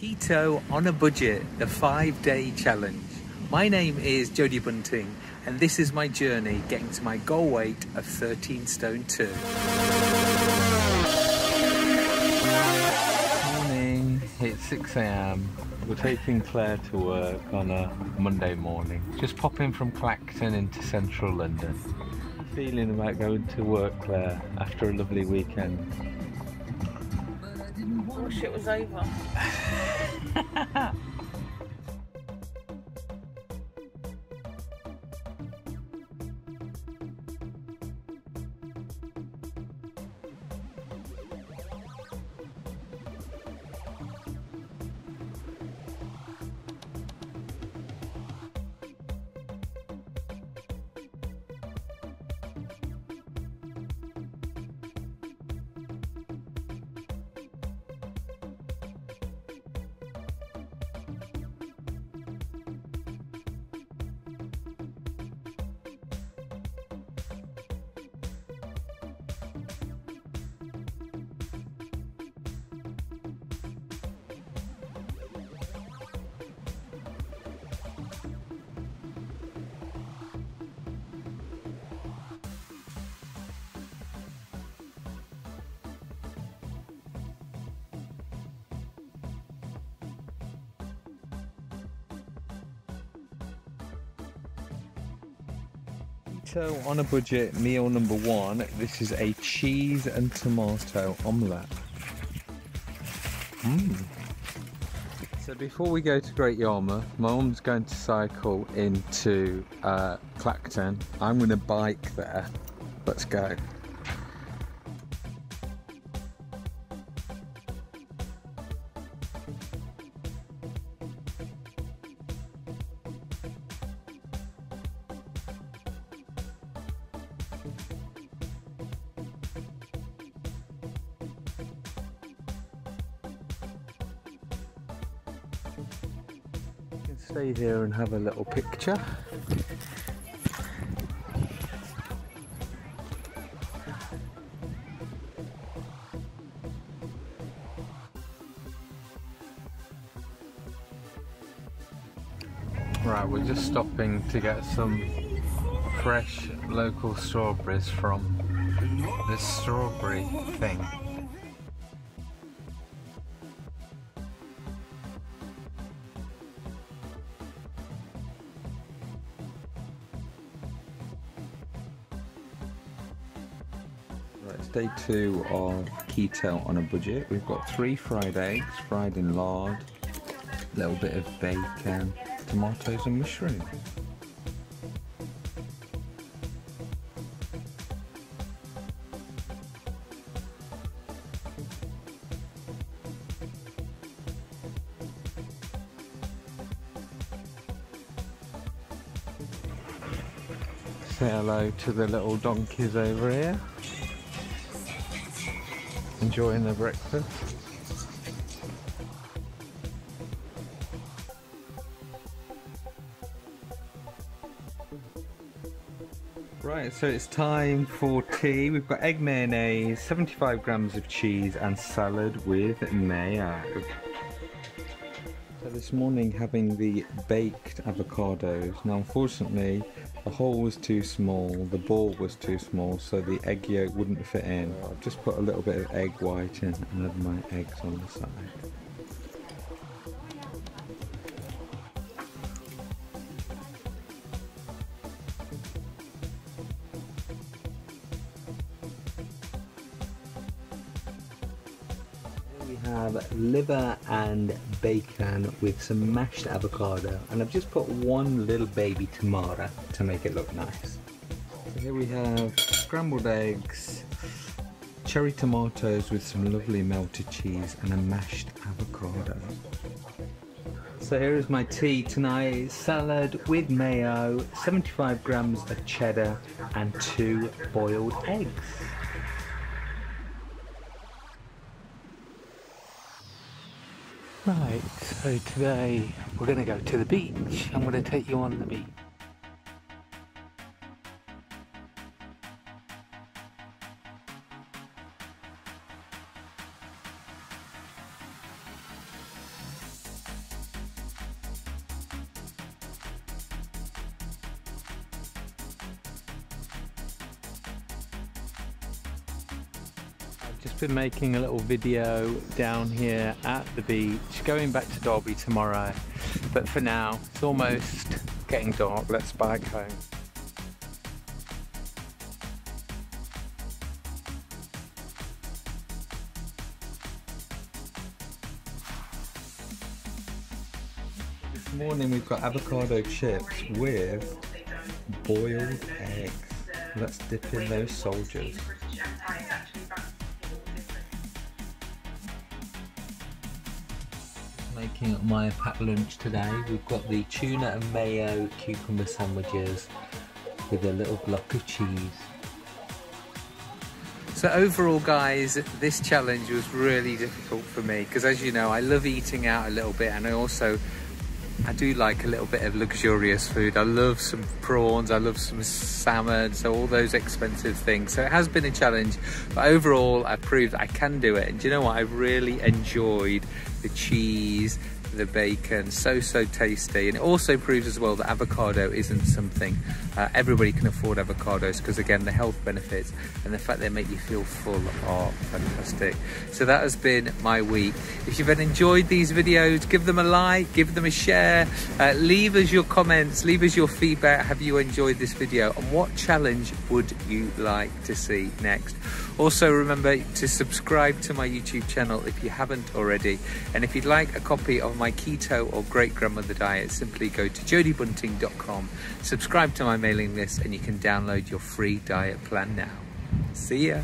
Keto on a Budget, the five day challenge. My name is Jody Bunting, and this is my journey getting to my goal weight of 13 stone 2. Morning, it's 6 am. We're taking Claire to work on a Monday morning. Just popping from Clacton into central London. Feeling about going to work, Claire, after a lovely weekend. Oh, wish it was over. So on a budget, meal number one. This is a cheese and tomato omelette. Mm. So before we go to Great Yarmouth, my mum's going to cycle into uh, Clacton. I'm going to bike there. Let's go. Stay here and have a little picture. Right, we're just stopping to get some fresh local strawberries from this strawberry thing. Day two of keto on a budget. We've got three fried eggs, fried in lard, a little bit of bacon, tomatoes and mushrooms. Say hello to the little donkeys over here enjoying their breakfast. Right, so it's time for tea. We've got egg mayonnaise, 75 grams of cheese and salad with mayo. This morning having the baked avocados. Now unfortunately the hole was too small, the ball was too small, so the egg yolk wouldn't fit in. I've just put a little bit of egg white in and then my eggs on the side. Have liver and bacon with some mashed avocado and I've just put one little baby tomato to make it look nice. So here we have scrambled eggs, cherry tomatoes with some lovely melted cheese and a mashed avocado. So here is my tea tonight, salad with mayo, 75 grams of cheddar and two boiled eggs. Right, so today we're going to go to the beach. I'm going to take you on the beach. Just been making a little video down here at the beach, going back to Derby tomorrow. But for now, it's almost getting dark. Let's bike home. This morning we've got avocado chips with boiled eggs. Let's dip in those soldiers. Making my packed lunch today. We've got the tuna and mayo cucumber sandwiches with a little block of cheese. So overall guys, this challenge was really difficult for me because as you know, I love eating out a little bit and I also I do like a little bit of luxurious food. I love some prawns, I love some salmon, so all those expensive things. So it has been a challenge, but overall I proved I can do it. And do you know what? I really enjoyed the cheese, the bacon so so tasty. And it also proves as well that avocado isn't something uh, everybody can afford avocados because again the health benefits and the fact they make you feel full are fantastic. So that has been my week. If you've enjoyed these videos give them a like give them a share uh, leave us your comments leave us your feedback. Have you enjoyed this video? And what challenge would you like to see next? Also remember to subscribe to my YouTube channel if you haven't already. And if you'd like a copy of my keto or great grandmother diet, simply go to jodybunting.com, subscribe to my mailing list, and you can download your free diet plan now. See ya.